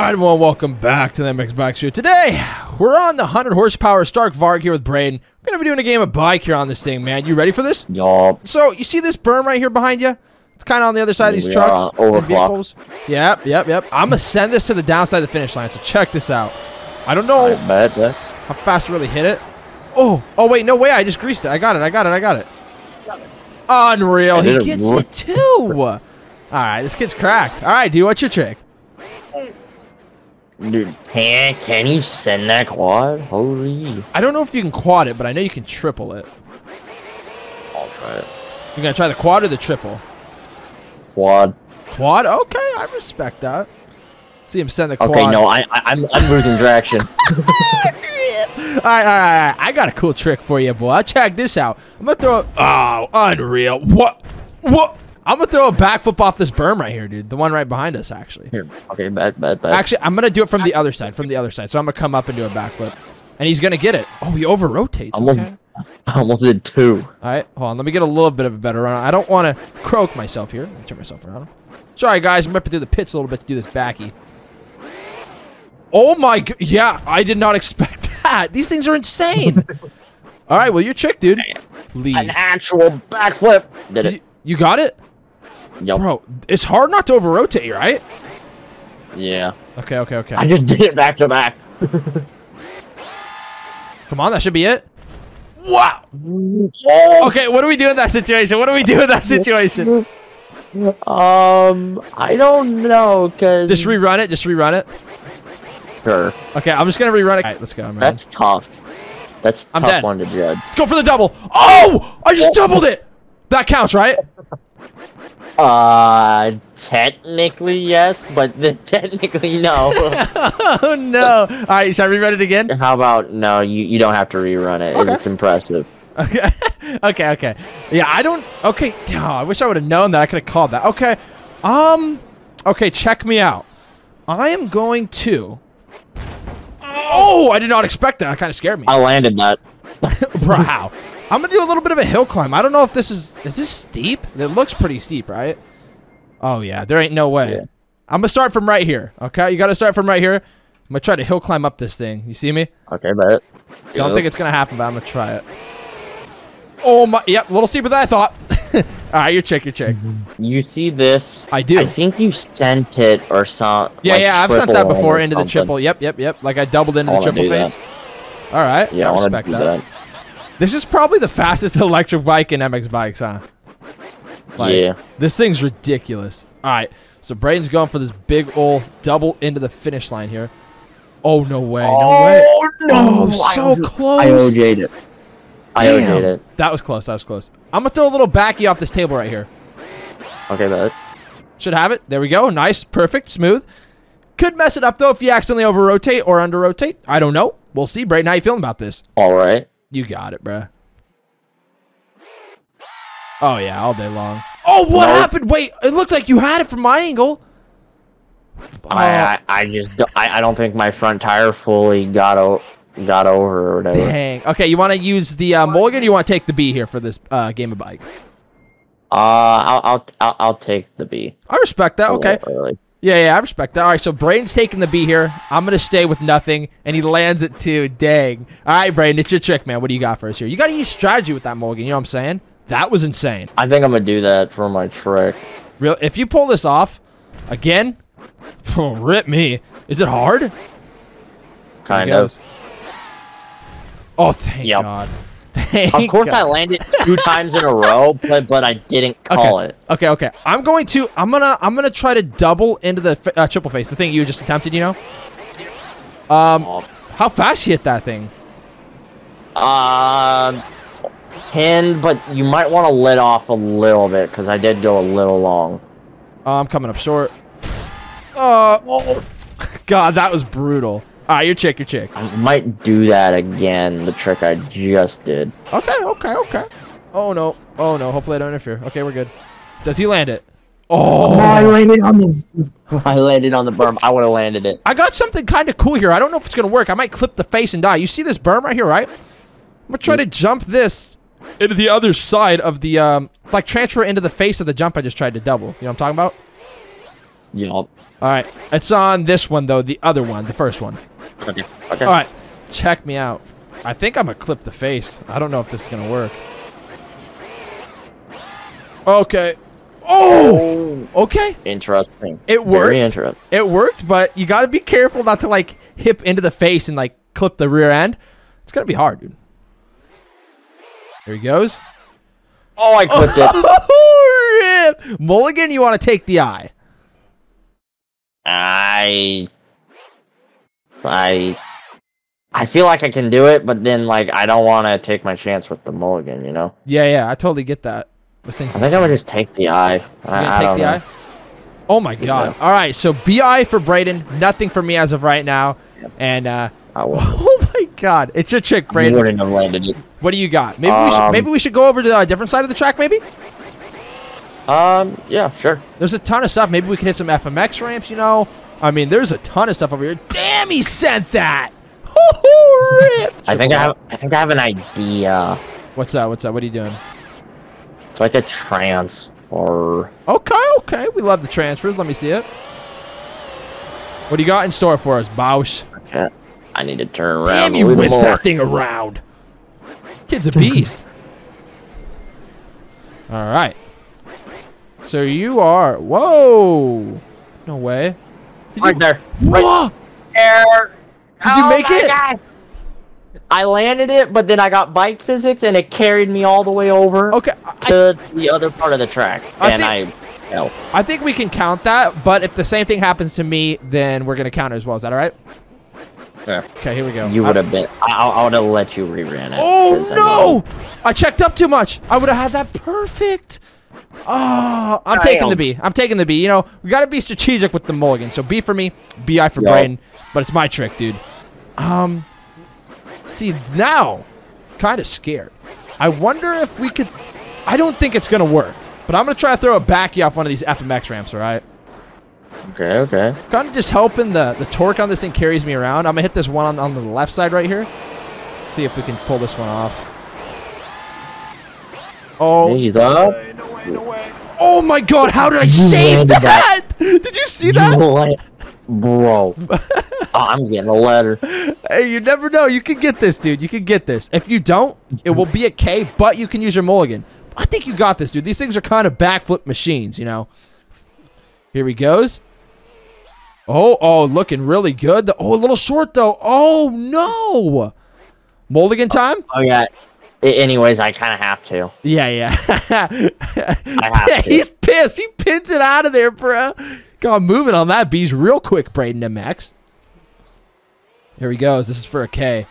Alright, well, welcome back to the MX Bike Show. Today, we're on the 100 horsepower Stark Varg here with Braden. We're gonna be doing a game of bike here on this thing, man. You ready for this? Yup. So, you see this berm right here behind you? It's kind of on the other side of these We trucks and vehicles. Yep, yep, yep. I'm gonna send this to the downside of the finish line, so check this out. I don't know I bet how fast to really hit it. Oh, oh wait, no way, I just greased it. I got it, I got it, I got it. Unreal, he gets it too. Alright, this kid's cracked. Alright, dude, what's your trick? Dude, can, can you send that quad? Holy. I don't know if you can quad it, but I know you can triple it. I'll try it. You're gonna try the quad or the triple? Quad. Quad? Okay, I respect that. See him send the quad. Okay, no, I, I, I'm, I'm losing traction. Alright, alright, alright. I got a cool trick for you, boy. I check this out. I'm gonna throw. Oh, unreal. What? What? I'm gonna throw a backflip off this berm right here, dude. The one right behind us, actually. Here, okay, bad, bad, bad. Actually, I'm gonna do it from the other side. From the other side. So I'm gonna come up and do a backflip, and he's gonna get it. Oh, he over rotates. Almost, Okay. I almost did two. All right, hold on. Let me get a little bit of a better run. I don't want to croak myself here. Let me turn myself around. Sorry, guys. I'm ripping through the pits a little bit to do this backy. Oh my god. Yeah, I did not expect that. These things are insane. All right, well, you're trick, dude. An actual backflip. Did You, it. you got it? Yup. Bro, it's hard not to over rotate, right? Yeah. Okay, okay, okay. I just did it back to back. Come on, that should be it. Wow. Okay, what do we do in that situation? What do we do in that situation? Um, I don't know, cause Just rerun it. Just rerun it. sure. Okay, I'm just gonna rerun it. All right, let's go. Man. That's tough. That's tough one to judge. Go for the double. Oh! I just doubled it! That counts, right? Uh, technically yes, but then technically no. oh, no. All right, should I rerun it again? How about no? You you don't have to rerun it. Okay. It's impressive. Okay. okay, okay. Yeah, I don't... Okay. Oh, I wish I would have known that. I could have called that. Okay. Um... Okay, check me out. I am going to... Oh, I did not expect that. That kind of scared me. I landed that. Bro, how? I'm gonna do a little bit of a hill climb. I don't know if this is is this steep. It looks pretty steep, right? Oh yeah, there ain't no way. Yeah. I'm gonna start from right here. Okay, you gotta start from right here. I'm gonna try to hill climb up this thing. You see me? Okay, bet. I don't think it's gonna happen, but I'm gonna try it. Oh my! Yep, a little steeper than I thought. All right, your check, your check. You see this? I do. I think you sent it or some. Yeah, like, yeah, I've sent that before or into the triple. Yep, yep, yep. Like I doubled into I the triple do that. face. All right, Yeah, I, I respect do that. that. This is probably the fastest electric bike in MX bikes, huh? Like, Yeah. This thing's ridiculous. All right. So Brayden's going for this big ol' double into the finish line here. Oh no way! No oh, way! no! Oh, so close. I OJ'd it. I Damn. OJ'd it. That was close. That was close. I'm gonna throw a little backy off this table right here. Okay, bet. Should have it. There we go. Nice, perfect, smooth. Could mess it up though if you accidentally over rotate or under rotate. I don't know. We'll see. Brayden, how you feeling about this? All right. You got it, bruh. Oh yeah, all day long. Oh, what Nope. happened? Wait, it looked like you had it from my angle. I, Oh, I I just don't- I, I don't think my front tire fully got o got over or whatever. dang. Okay, you want to use the uh, mulligan? You want to take the B here for this uh, game of bike? Uh, I'll I'll I'll, I'll take the B. I respect that. Okay. early. Yeah, yeah, I respect that. All right, so Braden's taking the B here. I'm gonna stay with nothing, and he lands it too. Dang. All right, Braden, it's your trick, man. What do you got for us here? You got to use strategy with that mulligan. You know what I'm saying? That was insane. I think I'm gonna do that for my trick. Real. If you pull this off again, oh, rip me. Is it hard? Kind of. Oh, thank Yep. God. Of course, I landed two times in a row, but but I didn't call okay. it. Okay, okay. I'm going to. I'm gonna. I'm gonna try to double into the uh, triple face. The thing you just attempted. You know. Um. Oh. How fast you hit that thing? Um, pinned, but you might want to let off a little bit because I did go a little long. Oh, I'm coming up short. Oh, God, that was brutal. All right, your chick, your chick. I might do that again. The trick I just did. Okay, okay, okay. Oh no, oh no. Hopefully I don't interfere. Okay, we're good. Does he land it? Oh, I landed on the. I landed on the berm. I would have landed it. I got something kind of cool here. I don't know if it's gonna work. I might clip the face and die. You see this berm right here, right? I'm gonna try to jump this into the other side of the um, like transfer into the face of the jump I just tried to double. You know what I'm talking about? Yup. All right. It's on this one, though. The other one. The first one. Okay. Okay. All right. Check me out. I think I'm going to clip the face. I don't know if this is going to work. Okay. Oh! Okay. Interesting. It worked. Very interesting. It worked, but you got to be careful not to, like, hip into the face and, like, clip the rear end. It's going to be hard, dude. Here he goes. Oh, I clipped it. Oh. Mulligan, you want to take the eye. I. I. I feel like I can do it, but then like I don't want to take my chance with the mulligan. You know. Yeah, yeah, I totally get that. I think I would just take the eye. I, take the know. eye? Oh my god. Yeah. All right, so BI for Brayden, nothing for me as of right now. And uh oh my god, it's your chick, I Brayden. wouldn't have landed it. What do you got? Maybe we should Um, maybe we should go over to a different side of the track maybe? Um. Yeah. Sure. There's a ton of stuff. Maybe we can hit some FMX ramps, you know? I mean, there's a ton of stuff over here. Damn, he sent that. Rip. I think I have. I think I have an idea. What's up? What's up? What are you doing? It's like a trance or. Okay, okay. We love the transfers. Let me see it. What do you got in store for us, Bausch? Okay. I need to turn around Damn, he whips more. that thing around. Kid's a beast. All right. So you are. Whoa. No way. Did Right you, there. Right Whoa! there. Did you oh make it? God. I landed it, but then I got bike physics, and it carried me all the way over Okay. I, to the other part of the track, I and think- I fell. I think we can count that, but if the same thing happens to me, then we're going to count it as well. Is that all right? Yeah. Okay, here we go. You would have been. I, I would have let you reran it. Oh 'cause I no! I checked up too much. I would have had that perfect. Oh, I'm taking the B. I'm taking the B. You know, we got to be strategic with the mulligan. So B for me, BI for. Braden. But it's my trick, dude. Um, see now, kind of scared. I wonder if we could. I don't think it's gonna work, but I'm gonna try to throw a backy off one of these FMX ramps. All right. Okay. Okay. Kind of just helping the the torque on this thing carries me around. I'm gonna hit this one on, on the left side right here. See if we can pull this one off. Oh, He's up. oh my God! How did I You save landed that? Did you see that? Bro. Oh, I'm getting a letter. Hey, you never know. You can get this, dude. You can get this. If you don't, it will be a K, but you can use your mulligan. I think you got this, dude. These things are kind of backflip machines, you know. Here he goes. Oh, oh, looking really good. Oh, a little short though. Oh no. Mulligan time? Oh yeah. I- anyways, I kind of have to. Yeah, yeah. have to. He's pissed. He pins it out of there, bro. Got moving on that bees real quick, Braden MX. Here he goes. This is for a K.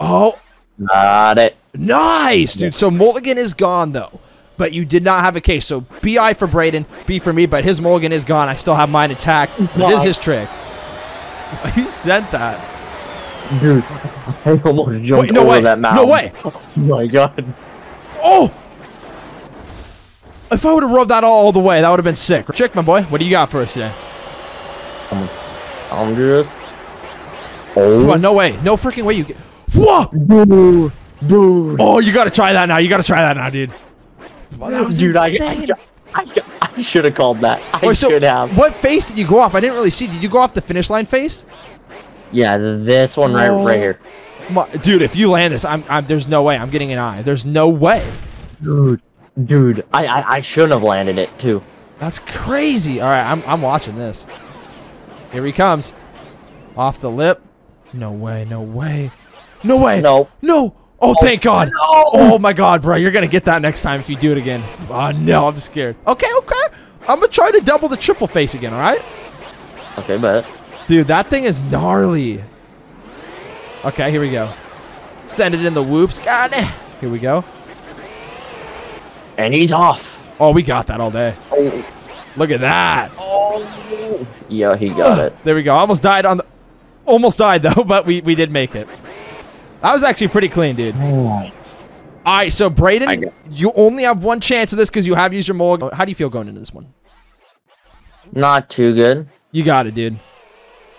Oh, Got it. nice, dude. So Mulligan is gone, though. But you did not have a K. So BI for Braden, B for me, but his Mulligan is gone. I still have mine intact. It is his trick. You sent that. Dude, I almost jumped Wait, no over way. that mountain. No way. Oh my god. Oh! If I would have rubbed that all, all the way, that would have been sick. Chick, my boy, what do you got for us today? I'm just. Come Oh. on, no way. No freaking way you get. Whoa! Dude. Dude. Oh, you gotta try that now. You gotta try that now, dude. Wow, that was Dude, I, insane. I, I, I should have called that. I Wait, so should have. What face did you go off? I didn't really see. Did you go off the finish line face? Yeah, this one right, Oh. right here. My, dude, if you land this, I'm, I'm. There's no way. I'm getting an eye. There's no way. Dude. Dude, I, I, I shouldn't have landed it too. That's crazy. All right, I'm, I'm watching this. Here he comes. Off the lip. No way. No way. No way. No. No. Oh, oh thank God. no. Oh my God, bro. You're gonna get that next time if you do it again. Oh no, I'm scared. Okay, okay. I'm gonna try to double the triple face again. All right. Okay, but Dude, that thing is gnarly. Okay, here we go. Send it in the whoops. God, here we go. and he's off. Oh, we got that all day. Oh, Look at that. oh. Yeah, he got it. There we go. Almost died on the. Almost died though, but we we did make it. That was actually pretty clean, dude. Hmm. All right, so Braden, you only have one chance of this because you have used your mulligan. How do you feel going into this one? Not too good. You got it, dude.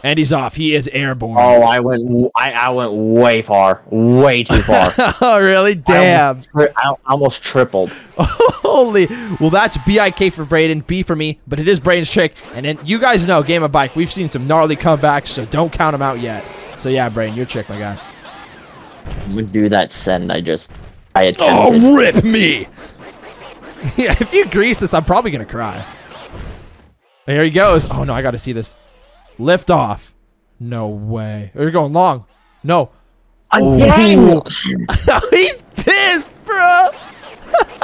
And he's off. He is airborne. Oh, I went. I, I went way far, way too far. oh, really? I Damn. almost, tri- I almost tripled. Holy. Well, that's BIK for Braden, B for me, but it is Braden's trick. And then you guys know, Game of Bike, we've seen some gnarly comebacks, so don't count them out yet. So yeah, Braden, your trick, my guy. I'm gonna do that send. I just. I oh, attempted. Oh, rip me! yeah, if you grease this, I'm probably gonna cry. Here he goes. Oh no, I gotta see this. Lift off. No way. Oh, You're going long. No. Again! He's pissed, bro.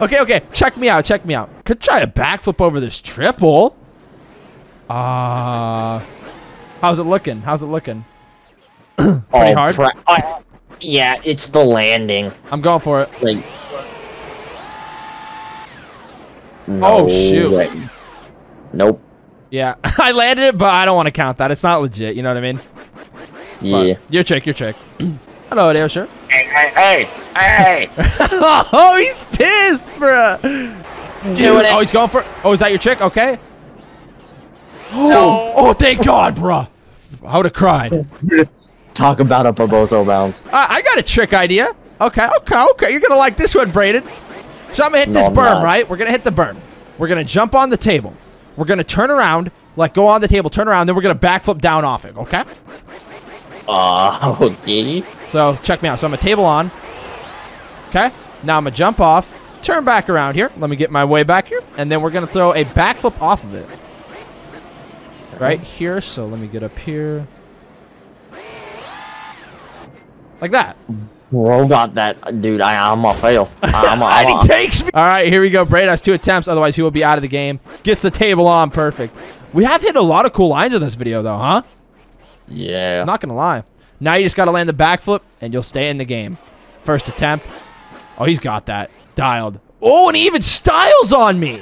okay, okay. Check me out. Check me out. Could try a backflip over this triple. Uh, how's it looking? How's it looking? oh, hard? I- yeah, it's the landing. I'm going for it. Like. Oh, No shoot. way. Nope. Yeah, I landed it, but I don't want to count that. It's not legit. You know what I mean? But Yeah. Your chick, your chick. Hello there, sure. Hey, hey, hey, hey! oh, he's pissed, bruh. Dude, Doing it. oh, he's going for. Oh, is that your chick? Okay. Oh, no. Oh, thank God, bruh. I would have cried. Talk about a Barbozo bounce. I, I got a trick idea. Okay, okay, okay. You're gonna like this one, Braden. So I'm gonna hit No, this berm, right? We're gonna hit the berm. We're gonna jump on the table. We're gonna turn around, like go on the table, turn around, then we're gonna backflip down off it. Okay. Uh, okay. So check me out. So I'm a table on. Okay. Now I'm gonna jump off, turn back around here. Let me get my way back here, and then we're gonna throw a backflip off of it. Right here. So let me get up here. Like that. Bro got that, dude. I, I'm gonna fail. I'm, and I'm, he takes me. All right, here we go. Braid has two attempts. Otherwise, he will be out of the game. Gets the table on. Perfect. We have hit a lot of cool lines in this video, though, huh? yeah. I'm not gonna lie. Now you just gotta land the backflip, and you'll stay in the game. First attempt. Oh, he's got that dialed. Oh, and he even styles on me.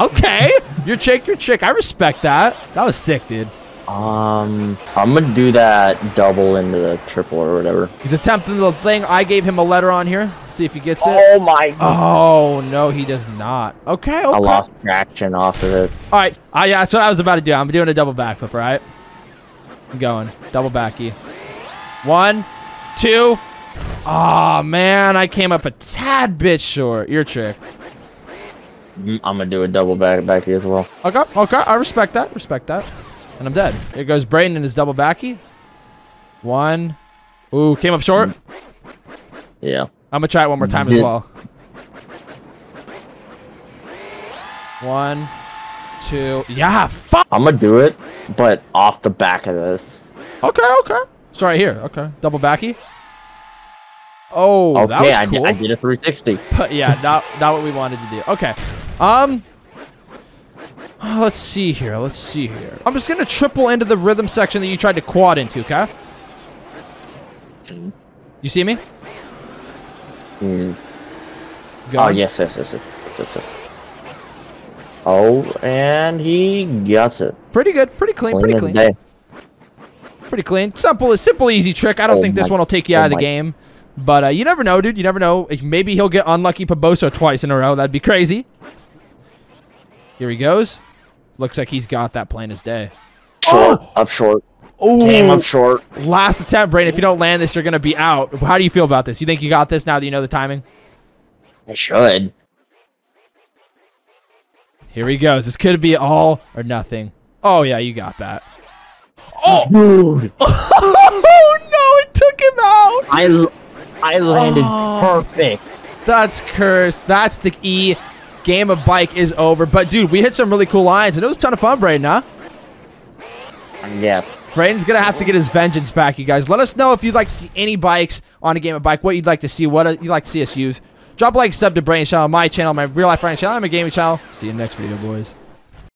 Okay, your chick, your chick. I respect that. That was sick, dude. Um, I'm gonna do that double into the triple or whatever. He's attempting the thing. I gave him a letter on here. See if he gets it. Oh my! Oh no, he does not. Okay, okay. I lost traction off of it. All right. Uh, yeah, that's what I was about to do. I'm doing a double backflip, right? I'm going. Double backy. One, two. Oh, man. I came up a tad bit short. Your trick. Mm, I'm gonna do a double back back as well. Okay. Okay. I respect that. Respect that. And I'm dead. Here goes Brayden in his double backy. One. Ooh, came up short. Yeah. I'm to try it one more time as well. One, two. Yeah, fuck. I'm gonna do it, but off the back of this. Okay, okay. It's right here. Okay. Double backy. Oh, Okay, that was cool. did, I did a 360. But yeah, not not what we wanted to do. Okay. Um uh, let's see here. Let's see here. I'm just gonna triple into the rhythm section that you tried to quad into, okay? You see me? Mm. Go. Oh yes, yes, yes, yes, yes, yes, yes. Oh, and he gets it. Pretty good. Pretty clean. Clean Pretty clean. day. Pretty clean. Simple, simple, easy trick. I don't Oh think this one will take you oh out of the my- game. But uh, you never know, dude. You never know. Maybe he'll get unlucky Paboso twice in a row. That'd be crazy. Here he goes. Looks like he's got that plain as day. Short, oh! up short. Oh, Came up short. Last attempt, Brain. If you don't land this, you're gonna be out. How do you feel about this? You think you got this now that you know the timing? I should. Here he goes. This could be all or nothing. Oh yeah, you got that. Oh, Dude, oh no! It took him out. I, I landed Oh. perfect. That's cursed. That's the E. Game of bike is over. But dude, we hit some really cool lines, and it was a ton of fun, Braden. Huh? Yes. Braden's gonna have to get his vengeance back, you guys. Let us know if you'd like to see any bikes on a game of bike, what you'd like to see, what uh, you'd like to see us use. Drop a like, sub to Braden's channel, my channel, my real life friend channel, I'm a gaming channel. See you next video, boys.